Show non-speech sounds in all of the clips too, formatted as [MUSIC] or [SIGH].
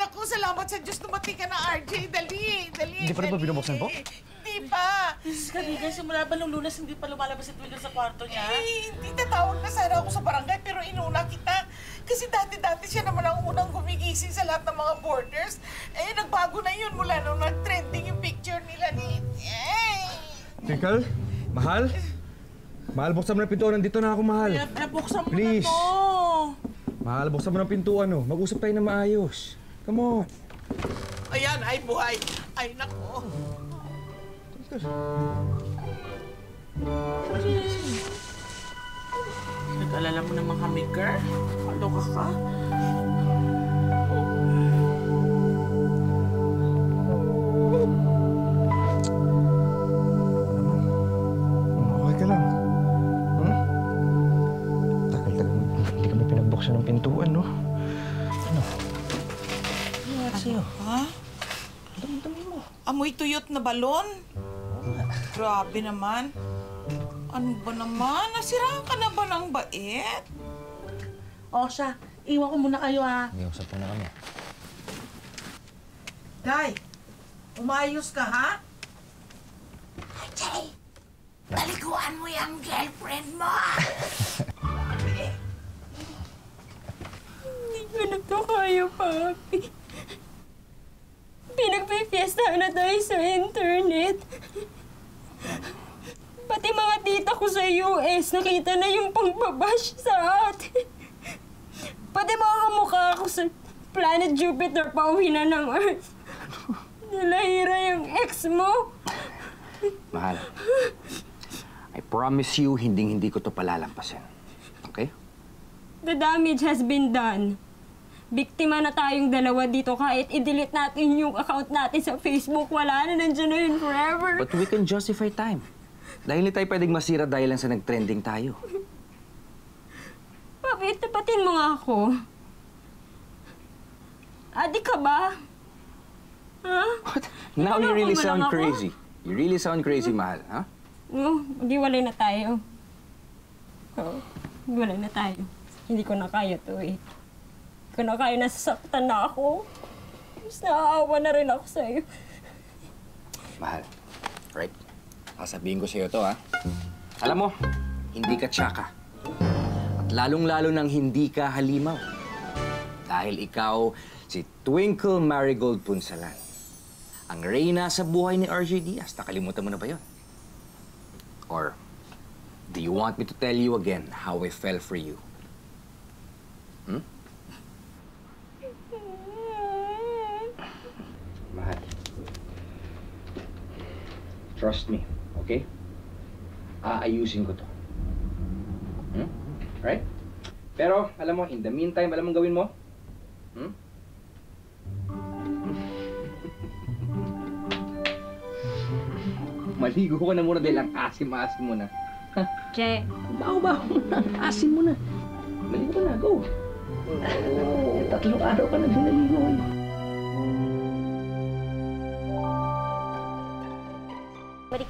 naku, salamat sa Diyos dumating ka na, RJ. Dali, dali. Hindi pa rin ba binubuksan po? Hindi pa. Mrs. Simula ba nung lunas hindi pa lumalabas si Twinkle sa kwarto niya? Eh, hindi tatawag na sana ako sa barangay pero inuna kita. Kasi dati-dati siya naman ang unang gumigising sa lahat ng mga boarders. Eh, nagbago na yun mula nung nag-trending yung picture nila ni... Eh! Twinkle? Mahal? Mahal, buksan mo ng pintuan. Nandito na ako, mahal. Kaya nabuksan mo Please. na to. Mahal, buksan mo ng pintuan, oh. Mag-usap tayo na maayos. Come on. Ayan, ay buhay. Ay, nako. Nag-alala mo naman kami, girl. Kaloka ka. Hmm? Ng pintuan, no? Ano? Ano sa'yo? Ha? Amoy tuyot na balon? Grabe naman. Ano ba naman? Nasiraan ka na ba ng bait? O siya, iwan ko muna kayo ha. May usap na kami. Day, umayos ka ha? Jay, baliguan mo yung girlfriend mo. [LAUGHS] Hindi ko na to kaya, papi. Pinagpifiesta na tayo sa internet. Pati mga tita ko sa US, nakita na yung pangbabash sa atin. Pati mga kamukha ko sa planet Jupiter, pauwi na ng Earth. Nalahira yung ex mo. Mahal. I promise you, hinding-hindi ko to palalampasin. Okay? The damage has been done. Biktima na tayong dalawa dito kahit i-delete natin yung account natin sa Facebook. Wala na, nandiyan na yun forever. But we can justify time. Dahil hindi tayo pwedeng masira dahil lang sa nag-trending tayo. Papi, tapatin mo nga ako. Adik ka ba? Ha? What? Now you Ano, really wala sound nga ako? crazy. You really sound crazy, Mahal. Ha? No, maghiwalay na tayo. Oo, maghiwalay na tayo. Hindi ko na kaya to eh. Ko na kaya, nasasaktan na ako. Mas naaawa na rin ako sa'yo. Mahal. Right? Sasabihin ko sa'yo to, ha? Alam mo, hindi ka tsaka. At lalong-lalo nang hindi ka halimaw. Dahil ikaw si Twinkle Marigold Punsalan. Ang reyna sa buhay ni RJ Diaz. Nakalimutan mo na ba yun? Or, do you want me to tell you again how I fell for you? Hmm? Mahal. Trust me, okay? Aayusin ko to. Hmm? Right? Pero, alam mo, in the meantime, alam mo gawin mo? Hmm? [LAUGHS] Maligo ka na muna dahil ang asim-asim mo na. [LAUGHS] Che, na, ang asim mo na. Maligo na, go. Oh, [LAUGHS] tatlong araw ka na din naligo. eh.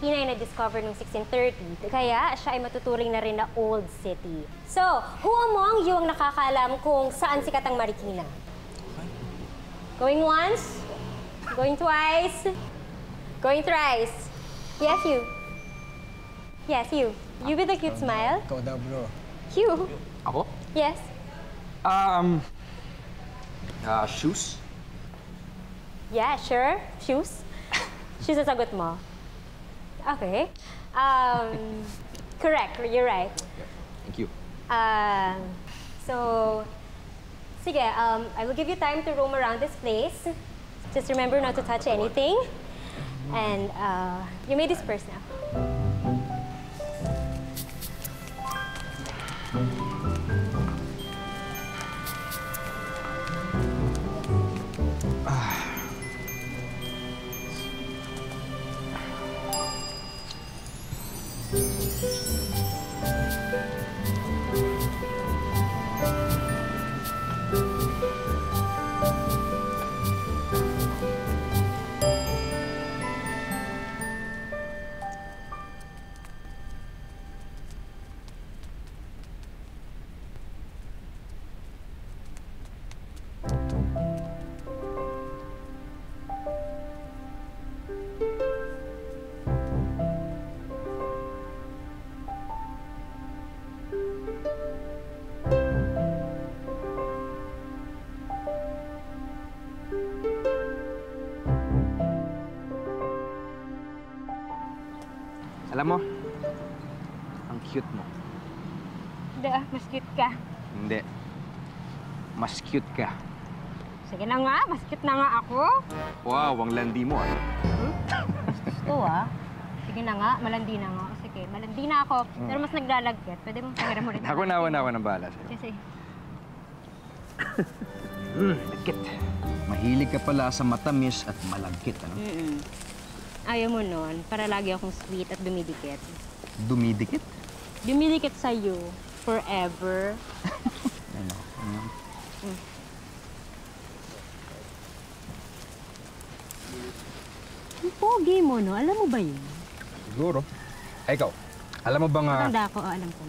Marikina ay na-discover noong 1630, kaya siya ay matuturing na rin na Old City. So, who among you ang nakakaalam kung saan sikat ang Marikina? Going once? Going twice? Going thrice? Yes, you. Yes, you. You with the cute smile. Ikaw daw, bro. You. Ako? Yes. Um, uh, shoes? Yeah, sure. Shoes. Shoes ang sagot mo. Okay. Um, correct. You're right. Thank you. Um, so, sige, um, I will give you time to roam around this place. Just remember not to touch anything. And uh, you may disperse now. Alam mo, ang cute mo. Hindi ah, mas cute ka. Hindi. Mas cute ka. Sige na nga, mas cute na nga ako. Wow, ang landi mo ah. Gusto ah. Sige na nga, malandi na nga. Sige, malandi na ako. Pero mas naglalagkit. Pwede mong ulit. Ako na, ako na, ako na bahala sa'yo. Sige, sige. Mm, lagkit. Mahilig ka pala sa matamis at malagkit, ano? Mm-mm. Ayaw mo nun, para lagi akong sweet at dumidikit. Dumidikit? Dumidikit sa'yo. Forever. [LAUGHS] Ano? ano? Ang pogi mo, no? Alam mo ba yun? Siguro. Ay, ikaw, alam mo bang ah, Matanda ako, oh, alam ko.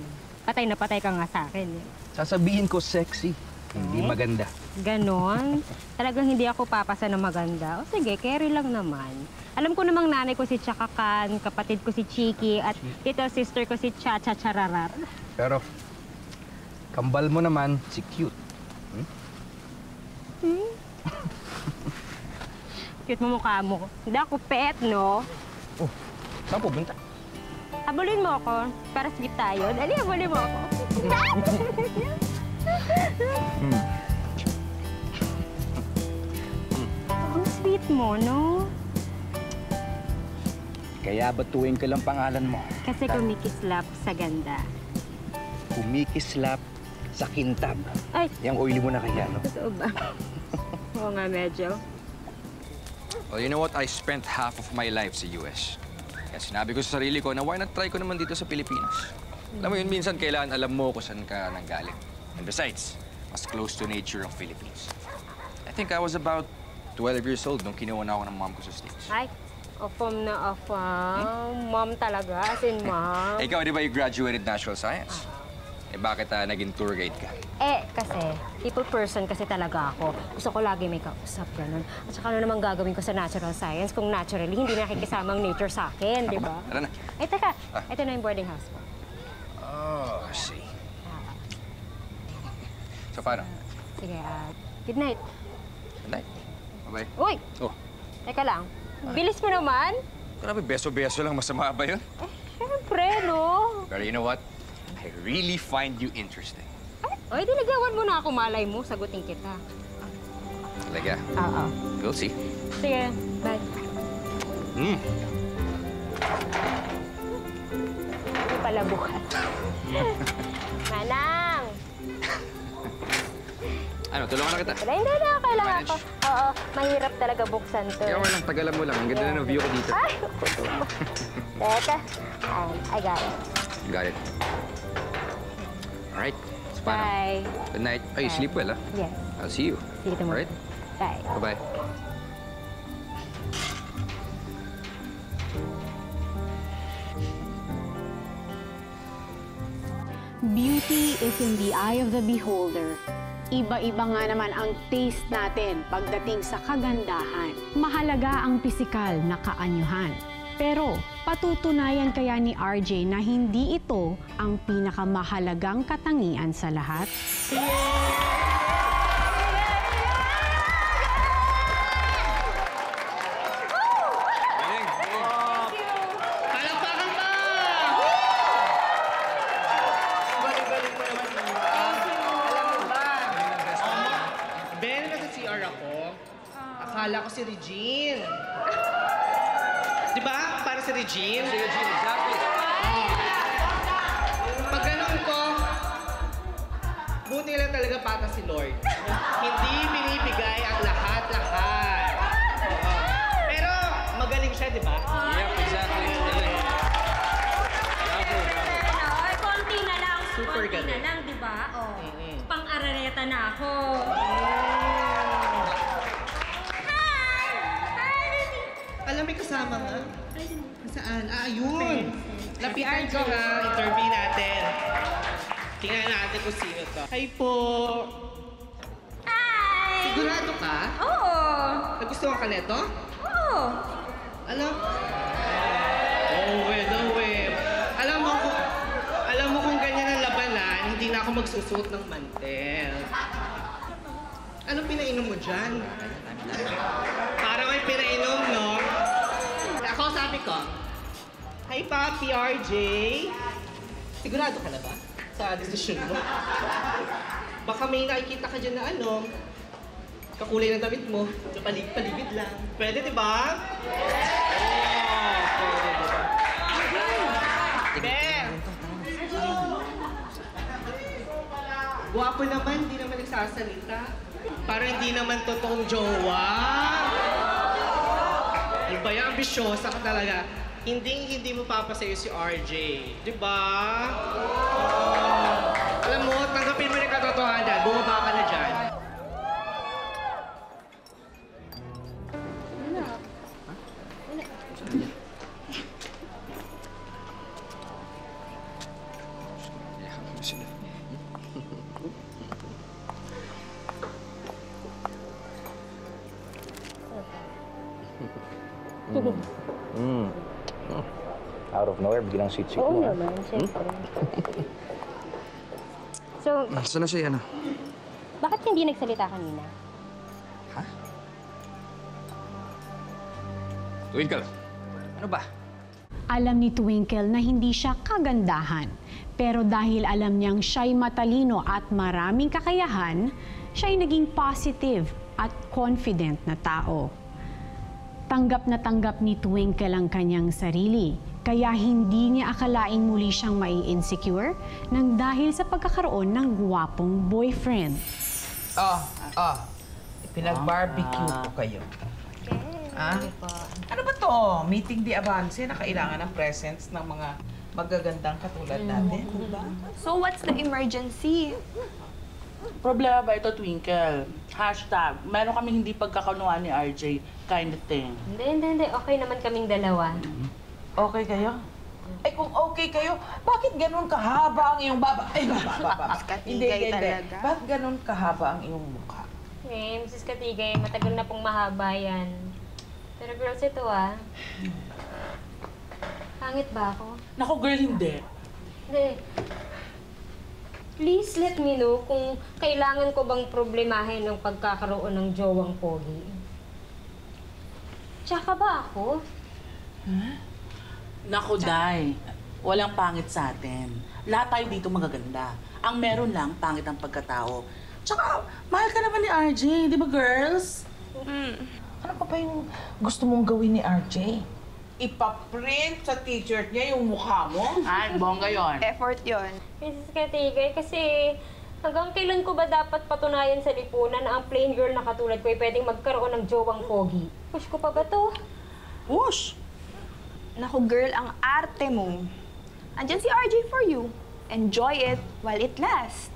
Patay na patay ka nga sa akin. Eh. sasabihin ko sexy, hindi Eh? maganda. Ganon. Talagang hindi ako papasa na maganda. O sige, carry lang naman. Alam ko namang nanay ko si Chaka Khan, kapatid ko si Chiki, at ito sister ko si Cha Cha Chararar. Pero, kambal mo naman si cute. [LAUGHS] Cute mo mukha mo. Hindi ako pet, no? Oh, saan pupunta? Habulin mo ako para sweet tayo. Dali, habulin mo ako. [LAUGHS] Ang sweet mo, no? Kaya batuin ka lang pangalan mo. Kasi kumikislap sa ganda. Kumikislap sa kintab. Ay, Yang oily mo na kaya, no? totoo ba? [LAUGHS] Oo nga, medyo. Well, you know what? I spent half of my life sa US. Kaya sinabi ko sa sarili ko na why not try ko naman dito sa Pilipinas. Alam mo yun, minsan kailangan alam mo kung saan ka nanggaling. And besides, mas close to nature ang Philippines. I think I was about 12 years old nung kinuha na ako ng mom ko sa States. Ay, afam na afam. Mom talaga, as in mom. Eh, ikaw, di ba you graduated Natural Science? Eh, bakit ah, naging tour guide ka? Eh, kasi, people person kasi talaga ako. Gusto ko lagi may kausap, ganun. At saka ano naman gagawin ko sa natural science kung naturally hindi nakikisama ang nature sa akin, di ba? Tara na. Eh, teka, ito na yung boarding house mo. Oh, I see. So, paano? Sige, ah, good night. Good night. Bye-bye. Uy! Oh, Teka lang. Bilis mo naman. grabe, beso-beso lang. Masama ba yun? Siyempre, no? Pero you know what? I really find you interesting. Oy, diligawan mo na ako, malay mo. Sagutin kita. Talaga. Oo. We'll see. Sige, bye. Hmm. Hindi pala bukas. [LAUGHS] Manang! Ano, tulungan na kita. Wala, hindi na. Kailangan Manage. ko. Oo, mahirap talaga buksan to. Kaya lang, tagalan mo lang. Ang ganda na ng view ko dito. Ay! Teka. Um, I got it. Got it. Alright. So, paano? Bye. Good night. Ay, Bye. sleep well, ah. Yes. I'll see you. See you tomorrow. Alright? Bye. Bye-bye. Beauty is in the eye of the beholder. Iba-iba nga naman ang taste natin pagdating sa kagandahan. Mahalaga ang pisikal na kaanyuhan. Pero patutunayan kaya ni RJ na hindi ito ang pinakamahalagang katangian sa lahat? Galing, Lord. Hindi binibigay ang lahat-lahat. Oo. Pero magaling siya, di ba? Yep, exactly. Galing. Bravo, bravo. Ay, konti na lang. Super konti galing. na lang, di ba? Oh. Mm-mm. Pang-arareta na ako. Alam, may kasama nga. Saan? Ah, ayun. Lapitan ko ha. Interview natin. Tingnan natin kung sino to. Hi po. Ka? Oo! Nagustuhan ka nito? Oo! Alam? Oh, well, oh, well. Alam mo kung, alam mo kung ganyan ang labanan, hindi na ako magsusuot ng mantel. Anong pinainom mo dyan? Parang may pinainom, no? Ako sabi ko, Hi, Papi RJ. Sigurado ka na ba sa desisyon mo? Baka may nakikita ka dyan na ano, kakulay ng damit mo, na palig-paligid lang. Pwede, di ba? Oh, pwede, di ba? Ben! Guwapo naman, hindi naman nagsasalita. Parang hindi naman totoong jowa. Ano ba yan? Ambisyosa ka talaga. Hindi hindi mo papasayo si RJ. Di ba? Oh. Alam mo, tanggapin mo na yung katotohanan. Bumaba ka na sweet-sweet Oo mo. ah. naman, syempre. so, Saan na siya, ano? bakit hindi nagsalita kanina? Twinkle, ano ba? Alam ni Twinkle na hindi siya kagandahan. Pero dahil alam niyang siya'y matalino at maraming kakayahan, siya'y naging positive at confident na tao. Tanggap na tanggap ni Twinkle ang kanyang sarili, kaya hindi niya akalaing muli siyang mai-insecure nang dahil sa pagkakaroon ng gwapong boyfriend. Oh, oh. Pinag-barbecue ko kayo. Ah? Ano ba to? Meeting di avance na kailangan ng presence ng mga magagandang katulad natin. So what's the emergency? Problema ba ito, Twinkle? Hashtag, meron kaming hindi pagkakanuhan ni RJ kind of thing. Hindi, hindi, hindi. Okay naman kaming dalawa. Okay kayo? Ay, kung okay kayo, bakit ganun kahaba ang iyong baba? Ay, baba, baba, hindi, Katigay hindi. talaga. Bakit ganun kahaba ang iyong mukha? Eh, Mrs. Katigay, matagal na pong mahaba yan. Pero girls, ito ah. Pangit ba ako? Naku, girl, hindi. Hindi. Please let me know kung kailangan ko bang problemahin ng pagkakaroon ng jowang pogi. Tsaka ba ako? Naku, Day. Walang pangit sa atin. Lahat tayo dito magaganda. Ang meron lang, pangit ang pagkatao. Tsaka, mahal ka naman ni RJ, di ba, girls? Ano pa ba yung gusto mong gawin ni RJ? Ipaprint sa t-shirt niya yung mukha mo? Ay, bongga yon. Effort yon. Mrs. Katigay, kasi hanggang kailan ko ba dapat patunayan sa lipunan na ang plain girl na katulad ko ay pwedeng magkaroon ng jowang pogi? Push ko pa ba to? Push! Naku girl, ang arte mo. Andyan si RJ for you. Enjoy it while it lasts.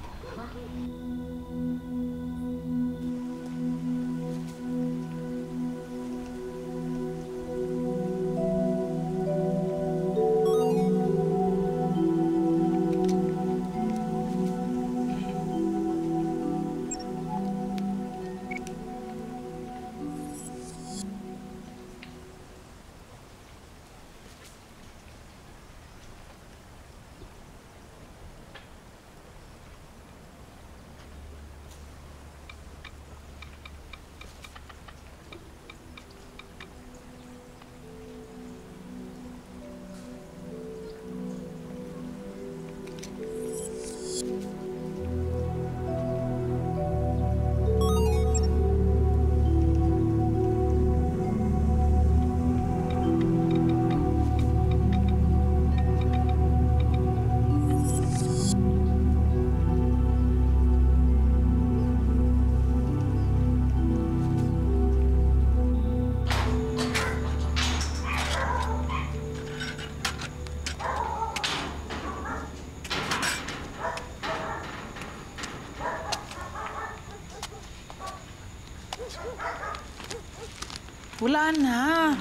Wala na.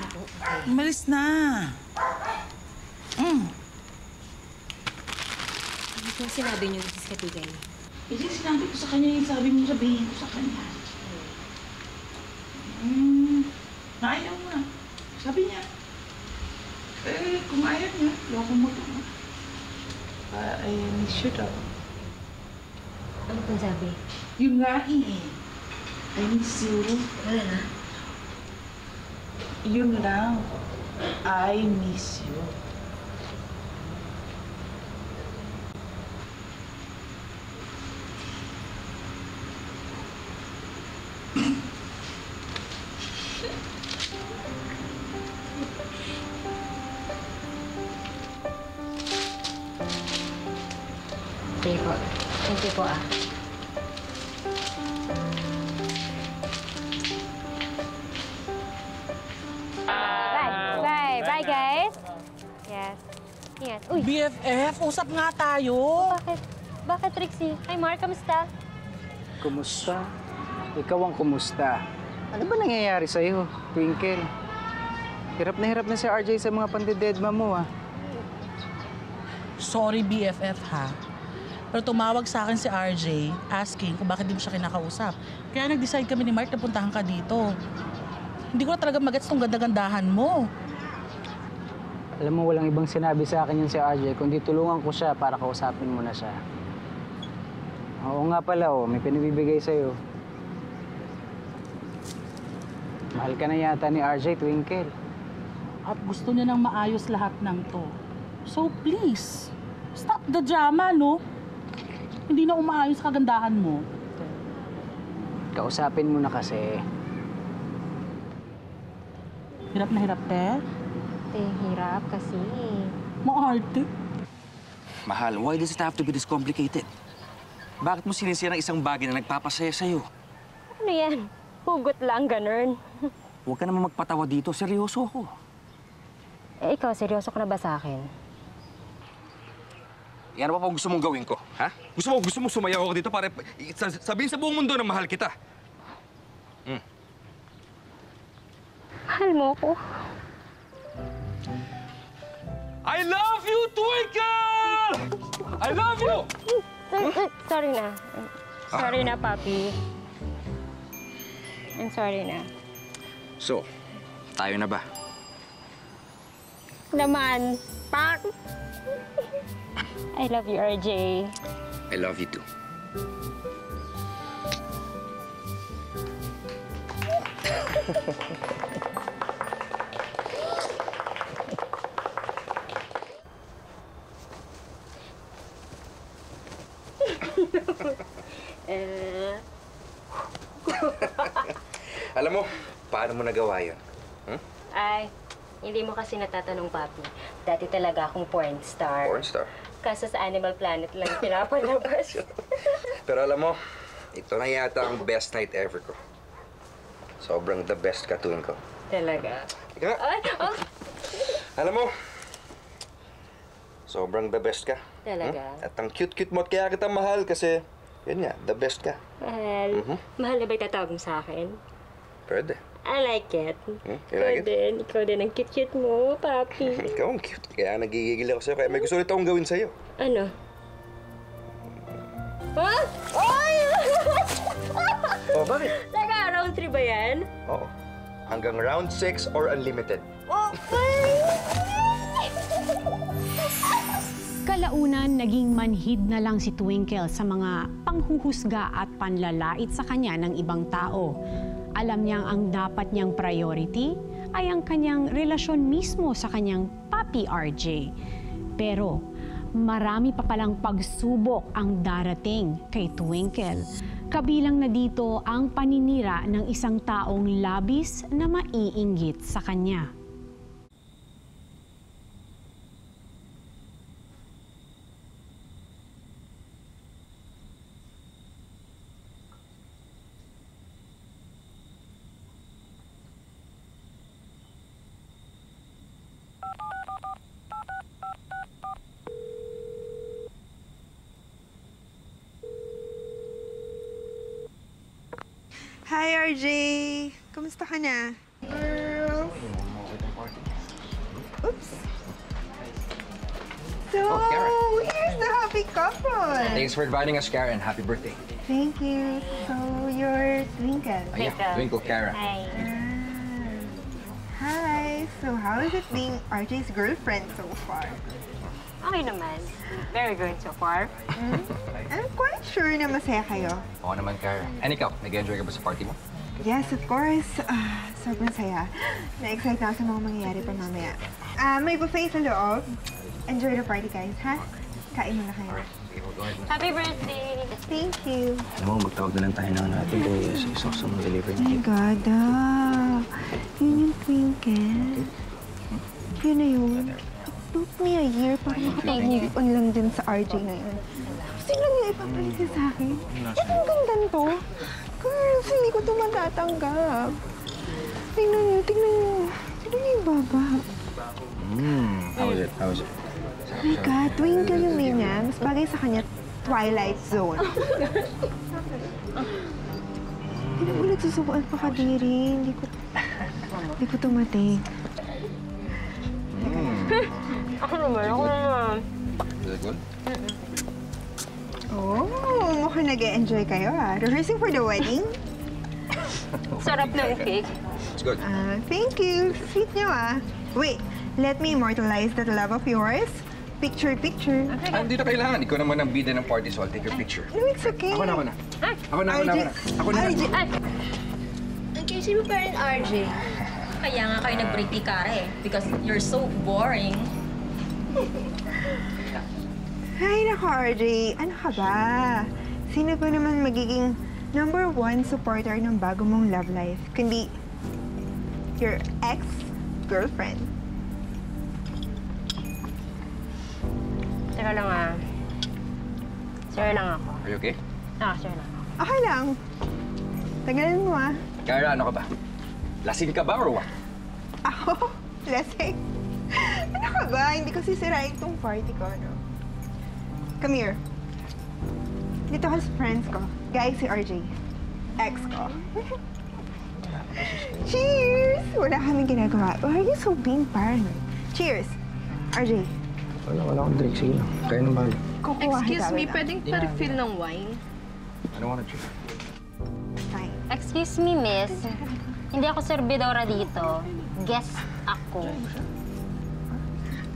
Umalis na. Mm. Ano pong sinabi niyo, Mrs. Katigay? Hindi, sinabi ko sa kanya yung sabi mo sabihin ko sa kanya. Hmm, ayaw nga. Sabi niya. Eh, kung ayaw niya, ayoko mo lang. Uh, I miss you daw. Ano pong sabi? Yun nga eh. I miss you. Wala na. you now, I miss you. Thank you for, Thank you for ah. Yes. Uy, BFF, usap nga tayo. bakit? Bakit, Trixie? Hi, Mark. Kamusta? Kumusta? Ikaw ang kumusta? Ano ba nangyayari sa'yo, Twinkle? Hirap na hirap na si RJ sa mga pandededma mo, ah. Sorry BFF ha. Pero tumawag sa akin si RJ asking kung bakit di mo siya kinakausap. Kaya nag-decide kami ni Mark na puntahan ka dito. Hindi ko na talaga magets tong ganda-gandahan mo. Alam mo, walang ibang sinabi sa akin yun si RJ, kundi tulungan ko siya para kausapin mo na siya. Oo nga pala, oh, may pinibibigay sa'yo. Mahal ka na yata ni RJ, Twinkle. At gusto niya nang maayos lahat ng to. So please, stop the drama, no? Hindi na umaayos kagandahan mo. Kausapin mo na kasi. Hirap na hirap, te. Te, hirap kasi. Maarte. Mahal, why does it have to be this complicated? Bakit mo sinisira ang isang bagay na nagpapasaya sa'yo? Ano yan? Hugot lang, ganun. Huwag ka naman magpatawa dito. Seryoso ako. Eh, ikaw, seryoso ka na ba sa akin? Yan ba pa gusto mong gawin ko? Ha? Gusto mo, gusto mo sumayaw ako dito para sa- sabihin sa buong mundo na mahal kita. Mahal mo ko. I love you, Twinkle! I love you! Ay, ay, sorry na. Sorry na, papi. I'm sorry na. So, tayo na ba? Naman. Pak! I love you, RJ. I love you too. [LAUGHS] Alam mo, paano mo nagawa yun? ay, hindi mo kasi natatanong, papi. Dati talaga akong porn star. Porn star. Kaso sa Animal Planet lang [LAUGHS] pinapalabas. [LAUGHS] Pero alam mo, ito na yata ang best night ever ko. Sobrang the best ka tuwing ko. talaga. Ika nga, Ay, oh, [LAUGHS] alam mo, sobrang the best ka. talaga. At ang cute-cute mo at kaya kita mahal kasi, yun nga, the best ka. Mahal. Mhm. Mahal na ba itatawag mo sa akin? Pwede. I like it. Hmm? You Ikaw like it? din. Ikaw din ang cute-cute mo, papi. [LAUGHS] Ikaw ang cute. Kaya nagigigil ako sa'yo. Kaya may gusto ulit akong gawin sa'yo. ano? Ha? Ay! [LAUGHS] Oh, bakit? Teka, round 3 ba yan? Oo. Hanggang round 6 or unlimited. [LAUGHS] Kalaunan, naging manhid na lang si Twinkle sa mga panghuhusga at panlalait sa kanya ng ibang tao. Alam niyang ang dapat niyang priority ay ang kanyang relasyon mismo sa kanyang papi RJ. Pero marami pa palang pagsubok ang darating kay Twinkle. Kabilang na dito ang paninira ng isang taong labis na maiinggit sa kanya. Hi, RJ! Kumusta ka na? Oops! So, Oh, here's the happy couple! Thanks for inviting us, Karen. Happy birthday. Thank you. So, you're Twinkle. Oh, yeah. Twinkle, Karen. Hi. Hi! So, how is it being RJ's girlfriend so far? Okay naman. Very good so far. I'm quite sure na masaya kayo. Oo naman, Karen. And ikaw, nag-enjoy ka ba sa party mo? Yes, of course. Ah, sobrang saya. Na-excite na ako sa mga mangyayari pa mamaya. Ah, may buffet sa loob. Enjoy the party, guys, ha? Kain muna kayo. Happy birthday! Thank you. Alam mo, magtawag na lang tayo ng natin to sa isa sa mga delivery Oh my God, ah. Yun yung twinkle. Yun na yun. Took me a year para makapag-move on lang din sa RJ na yun. Sino lang yung ipapalit sa akin? Ito ang ganda to. Girls, hindi ko ito matatanggap. Tingnan niyo, tingnan niyo. Tingnan niyo yung baba. Hmm, how was it? How was it? Oh my God, twinkle yung name niya. Mas bagay sa kanya, Twilight Zone. Hindi mo nagsusubuan pa kadiri. Hindi ko... Hindi ko tumating. Ako naman, ako naman. Is it good? Mukhang nag-enjoy kayo ah. Rehearsing for the wedding? Sarap ng cake. It's good. Ah, thank you. Sweet niyo ah. Wait, let me immortalize that love of yours. Picture, picture. Ah, hindi na kailangan. Ikaw naman ang bida ng party, so I'll take your picture. No, it's okay. Ako na, ako na. Ako na, ako na, ako na. Ako na. Ay, Nag-isip mo pa rin, RJ. Kaya nga kayo nag-break ni Kara eh. Because you're so boring. Ay, nako, RJ. Ano ka ba? Sino ba naman magiging number one supporter ng bago mong love life? Kundi your ex-girlfriend. teka lang ah. Sure lang ako. Are you okay? Ah, sure lang. Okay lang. Tagalan mo ah. Kara, ano ka ba? Lasing ka ba or what? Ako? [LAUGHS] Lasing? Ano ka ba? Hindi ko sisirain tong party ko, no? Come here. Dito ka sa friends ko. Guys, si RJ. Ex ko. [LAUGHS] Cheers! Wala kaming ginagawa. Why are you so being paranoid? Cheers! RJ, Wala, wala akong drink. Sige lang. Kaya ng balo. kukuha Excuse me, pwedeng pa-refill ng wine? I don't wanna drink. Fine. Excuse me, miss. Hindi ako servidora dito. Guest ako.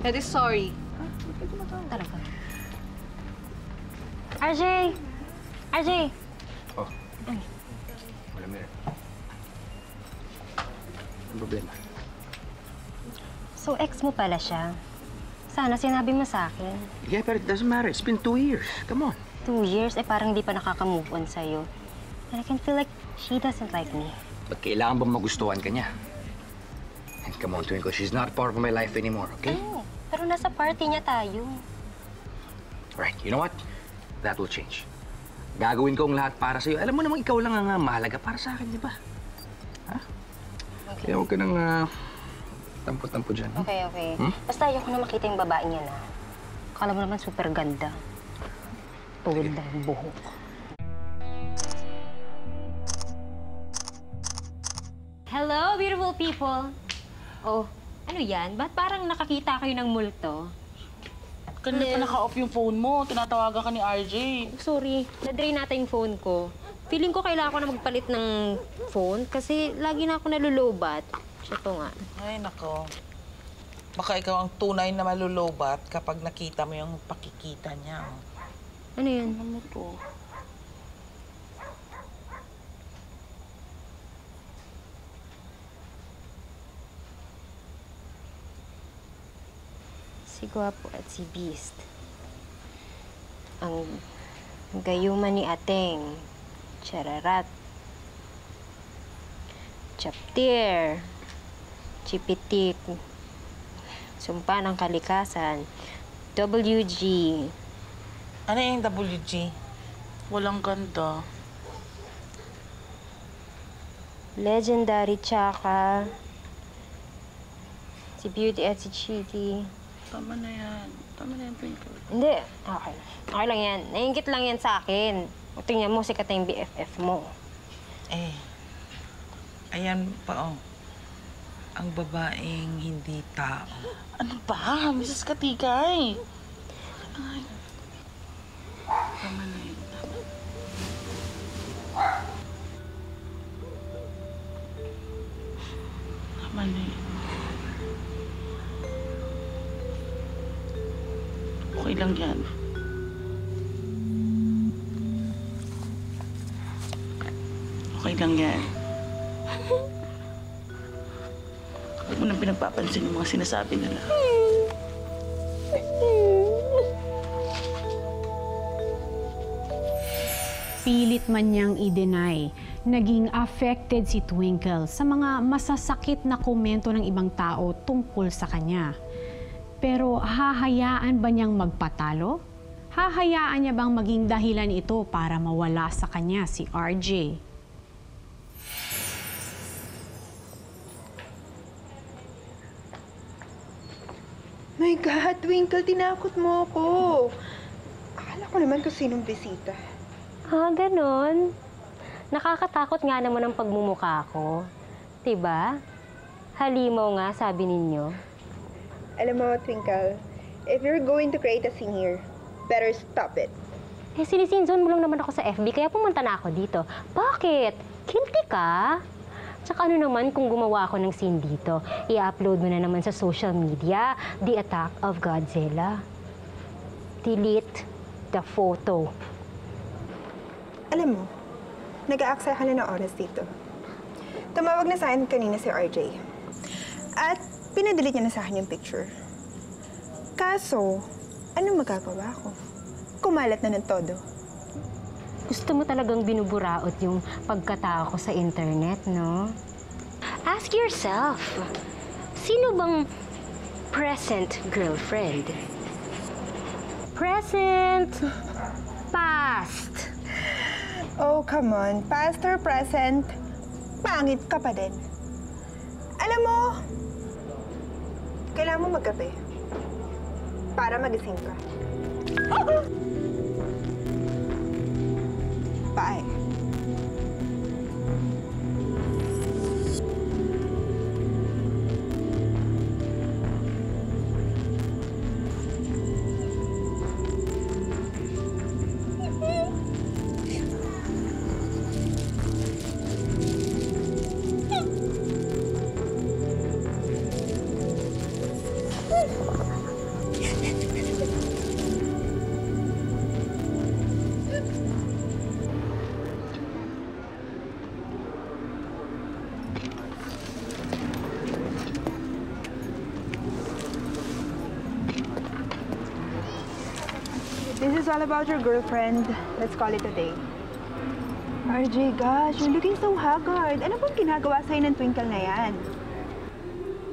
Pwede sorry. Talaga. RJ! RJ! Oh. Wala meron. Ang problema? So, ex mo pala siya. Sana sinabi mo sa akin. Yeah, but it doesn't matter. It's been two years. Come on. Two years, eh parang di pa nakaka-move on sa'yo. And I can feel like she doesn't like me. Ba't kailangan bang magustuhan ka niya? And come on, Twinkle, she's not part of my life anymore, okay? Ano? Pero nasa party niya tayo. Right, you know what? That will change. Gagawin ko ang lahat para sa'yo. Alam mo namang ikaw lang ang ah, mahalaga para sa akin, di ba? Ha? Kaya huwag ka nang uh, tampo-tampo dyan. Okay, okay. Hmm? Basta ayoko na makita yung babae niya na. Kala mo naman super ganda. Tuwid na yung buhok. Hello, beautiful people! Oh, ano yan? Ba't parang nakakita kayo ng multo? Kanina pa naka-off yung phone mo. Tinatawagan ka ni RJ. Sorry, na-drain natin yung phone ko. Feeling ko kailangan ko na magpalit ng phone kasi lagi na ako nalulobat. Siya to nga. Ay, nako. Baka ikaw ang tunay na malulobat kapag nakita mo yung pakikita niya. Ano yun? Ano to? Si Guapo at si Beast. Ang gayuma ni Ateng. Chararat. Chaptir. Chipitik. Sumpa ng Kalikasan. WG. Ano yung WG? Walang ganda. Legendary Chaka. Si Beauty at si Chitty. Tama na yan. Tama na yan, Twinkle. Hindi. Okay. Okay lang yan. Naingit lang yan sa akin. O tingnan mo, sikat na yung BFF mo. Eh, ayan pa oh. Ang babaeng hindi tao. Ano ba? Mrs. Katikay. Ay. Tama na yun. Tama na yun. Lang yan. Okay lang yan. Huwag mo nang pinagpapansin yung mga sinasabi nila. Pilit man niyang i-deny Naging affected si Twinkle sa mga masasakit na komento ng ibang tao tungkol sa kanya. Pero hahayaan ba niyang magpatalo? Hahayaan niya bang maging dahilan ito para mawala sa kanya si RJ? My God, Twinkle, tinakot mo ako. Akala ko naman kung sinong bisita. Ah, ganon. Nakakatakot nga naman ang pagmumukha ko. 'Di ba? Halimaw nga, sabi ninyo. Alam mo, Twinkle, if you're going to create a scene here, better stop it. Eh, sinisinzon mo lang naman ako sa FB, kaya pumunta na ako dito. Bakit? Guilty ka? Tsaka ano naman kung gumawa ako ng scene dito, i-upload mo na naman sa social media, The Attack of Godzilla. Delete the photo. Alam mo, nag-aaksaya ka na ng oras dito. Tumawag na sa akin kanina si RJ. At pinadelete niya na sa akin yung picture. Kaso, ano magagawa ko? Kumalat na ng todo. Gusto mo talagang binuburaot yung pagkatao ko sa internet, no? Ask yourself, sino bang present girlfriend? Present, past. Oh, come on. Past or present, pangit ka pa din. Alam mo, kailangan mo magkape para magising ka. Bye. All about your girlfriend. Let's call it a day. RJ, gosh, you're looking so haggard. Ano bang ginagawa sa'yo ng twinkle na yan?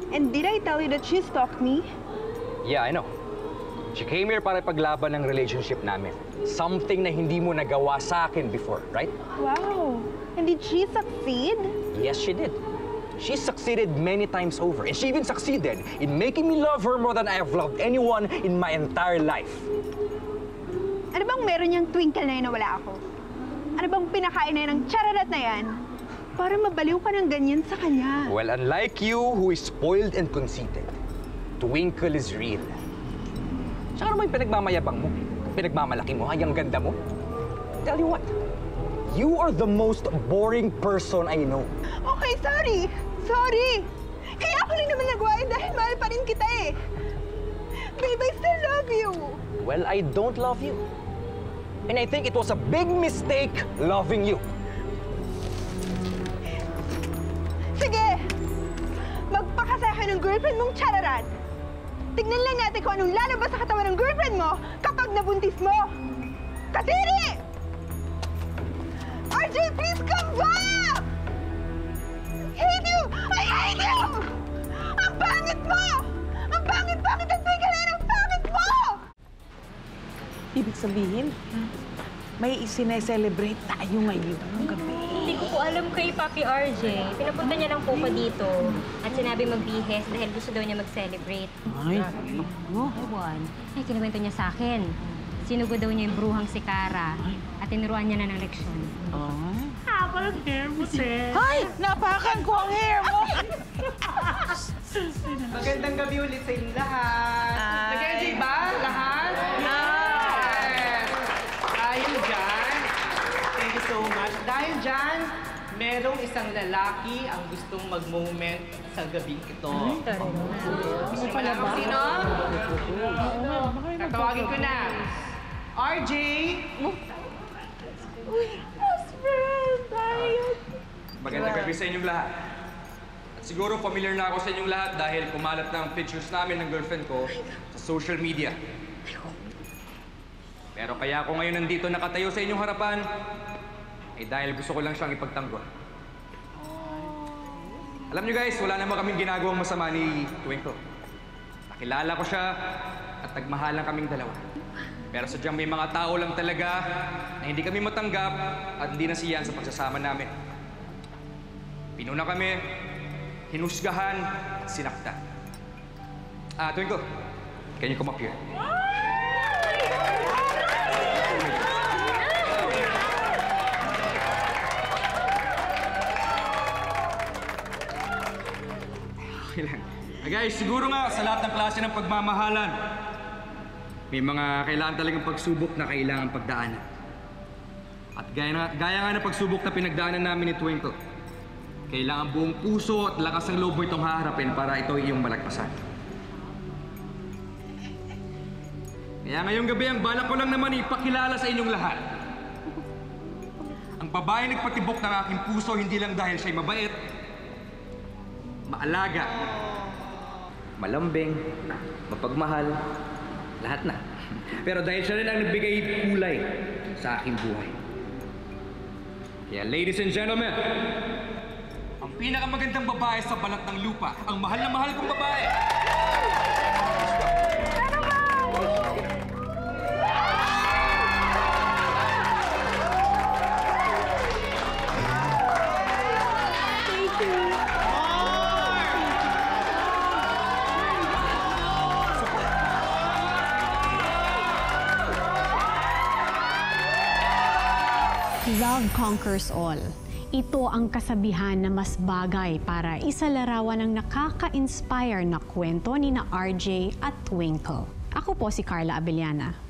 And did I tell you that she stalked me? Yeah, I know. She came here para paglaban ng relationship namin. Something na hindi mo nagawa sa akin before, right? Wow. And did she succeed? Yes, she did. She succeeded many times over. And she even succeeded in making me love her more than I have loved anyone in my entire life. Ano bang meron niyang twinkle na yun na wala ako? Ano bang pinakain na yun ng chararat na yan? Para mabaliw ka ng ganyan sa kanya. Well, unlike you, who is spoiled and conceited, Twinkle is real. Tsaka naman yung pinagmamayabang mo, pinagmamalaki mo, ay ang ganda mo. Tell you what, you are the most boring person I know. Okay, sorry. Sorry. Kaya ako lang naman nagawa dahil mahal pa rin kita eh. Babe, I still love you. Well, I don't love you. And I think it was a big mistake loving you. Sige! Magpakasaya ka ng girlfriend mong chararat. Tignan lang natin kung anong lalabas sa katawan ng girlfriend mo kapag nabuntis mo. Katiri! RJ, please come back! I hate you! I hate you! Ang pangit mo! Ang pangit-pangit ang Ibig sabihin, may isinay-celebrate tayo ngayon gabi. Hindi ko po alam kay Papi RJ. Pinapunta niya lang po ko dito. At sinabi magbihes dahil gusto daw niya mag-celebrate. Ay, Oh, ewan. Ay, kinuwento niya sa akin. Sinugo daw niya yung bruhang si Kara at tinuruan niya na ng leksyon. Ay. Habang hair mo, sis. Ay! Napakan ko ang hair mo! [LAUGHS] Magandang gabi ulit sa inyo lahat. Nag-enjoy ba lahat? Yes! Dahil dyan, thank you so much. Dahil dyan, merong isang lalaki ang gustong mag-moment sa gabing ito. Gusto mo malaman kung sino? Tatawagin ko na. RJ! Uy, best friend! Tayo! Magandang gabi sa inyong lahat. At siguro familiar na ako sa inyong lahat dahil kumalat na ang pictures namin ng girlfriend ko sa social media. Pero kaya ako ngayon nandito nakatayo sa inyong harapan eh dahil gusto ko lang siyang ipagtanggol. Alam niyo guys, wala naman kaming ginagawang masama ni Twinkle. Nakilala ko siya at nagmahalan kaming dalawa. Pero sadyang may mga tao lang talaga na hindi kami matanggap at hindi nasiyan sa pagsasama namin. Pinuna kami, hinusgahan at sinaktan. Ah, Twinkle, can you come up here? Ah, guys, siguro nga sa lahat ng klase ng pagmamahalan, may mga kailangan talagang pagsubok na kailangan pagdaanan. At gaya, na, gaya nga ng pagsubok na pinagdaanan namin ni Twinkle, kailangan buong puso at lakas ng loob mo itong haharapin para ito iyong malagpasan. Kaya ngayong gabi, ang balak ko lang naman ipakilala sa inyong lahat. Ang babae nagpatibok ng aking puso hindi lang dahil siya'y mabait, maalaga, Malambing, mapagmahal, lahat na. pero dahil siya rin ang nagbigay kulay sa aking buhay. Kaya ladies and gentlemen, ang pinakamagandang babae sa balat ng lupa, ang mahal na mahal kong babae. Conquers all. Ito ang kasabihan na mas bagay para isalarawan ang nakaka-inspire na kwento ni na RJ at Twinkle. Ako po si Carla Abellana.